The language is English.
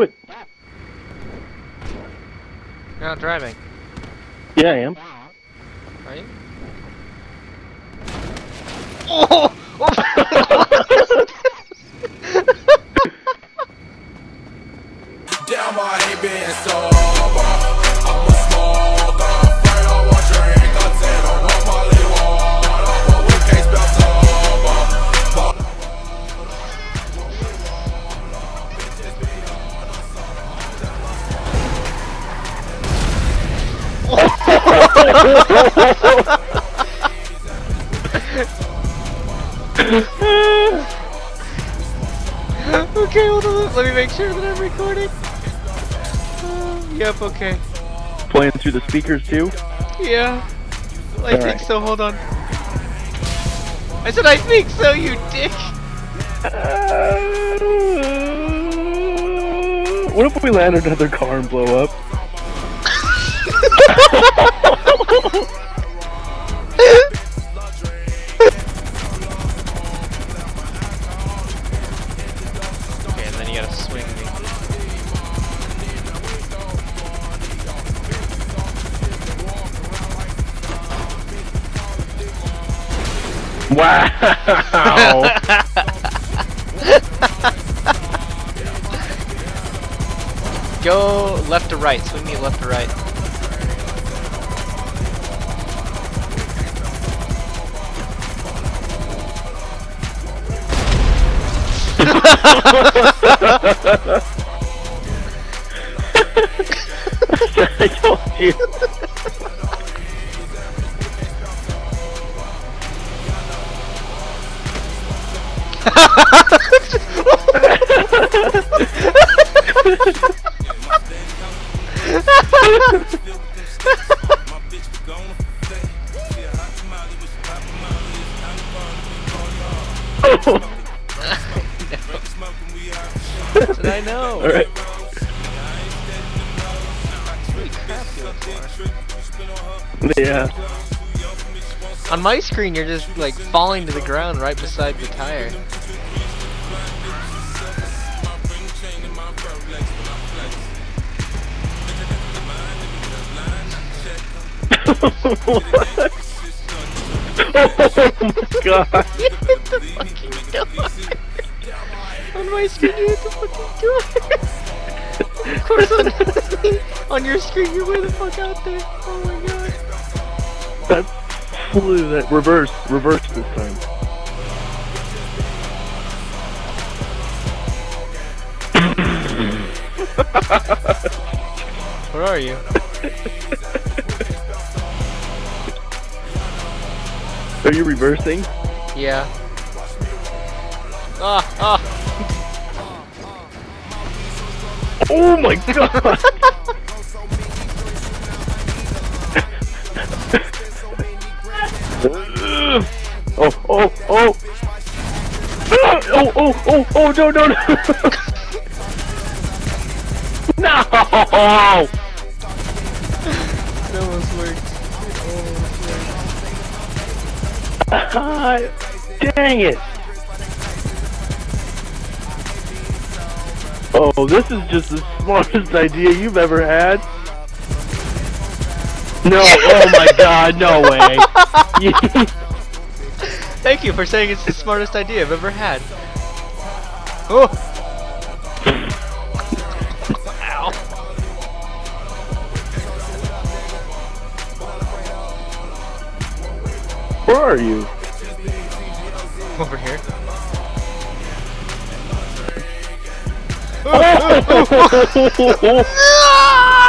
Do it. You're not driving, Yeah, I am. are you? Oh! Damn, I hate being sober. okay, hold on. Let me make sure that I'm recording. Uh, yep, okay. Playing through the speakers too. Yeah. I think Alright. so, hold on. I said I think so, you dick! Uh, what if we land another car and blow up? Okay, and then you gotta swing me. Wow! Go left to right, swing me left to right. I told you. That's what I know. Alright. Holy crap, you look far. Yeah. On my screen, you're just like falling to the ground right beside the tire. what? Oh my god. You hit the fucking door. On my screen, you hit the fucking door. of course, on, on your screen, you're way the fuck out there. Oh my god. That flew that reverse, reverse this time. Where are you? Are you reversing? Yeah. Ah, ah. Oh my god! oh, oh, oh! Oh, oh, oh, oh, no, no, no! no! That almost worked. It almost worked. Dang it! Oh, this is just the smartest idea you've ever had. No, oh my god, no way. Thank you for saying it's the smartest idea I've ever had. Oh! Ow. Where are you? Over here. Oh!